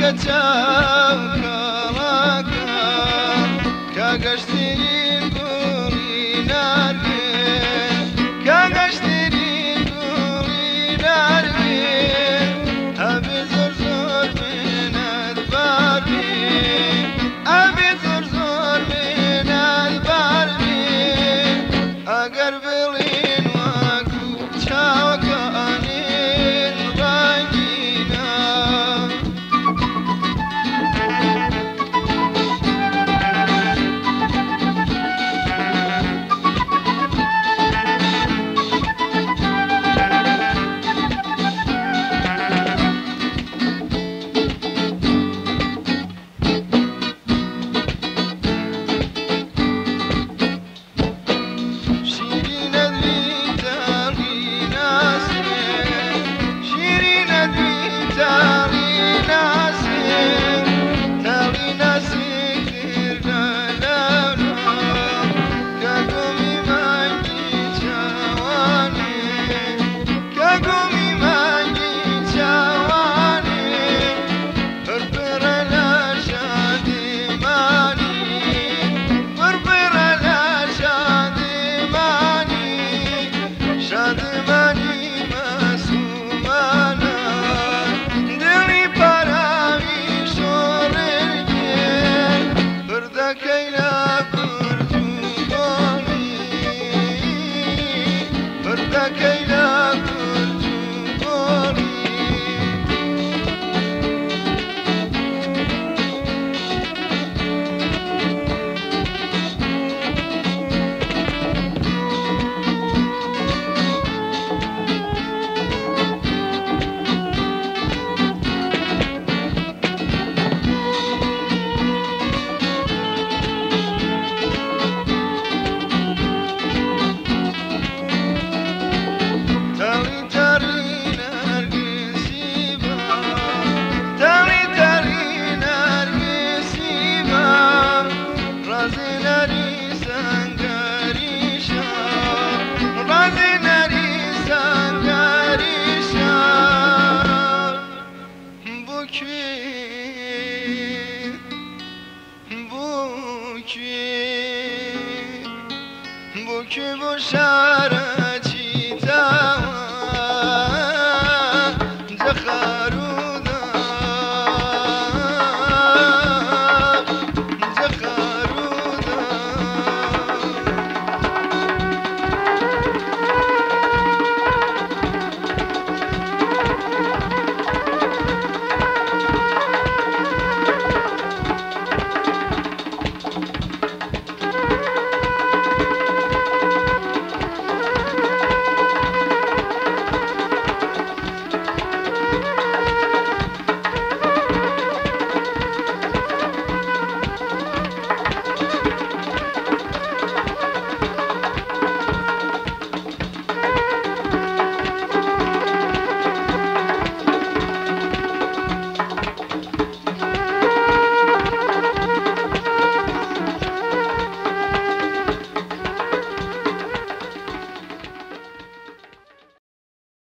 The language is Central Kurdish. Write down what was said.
کە چاڵەکە کە گەشتی Asia. كي لا ki bu şarkı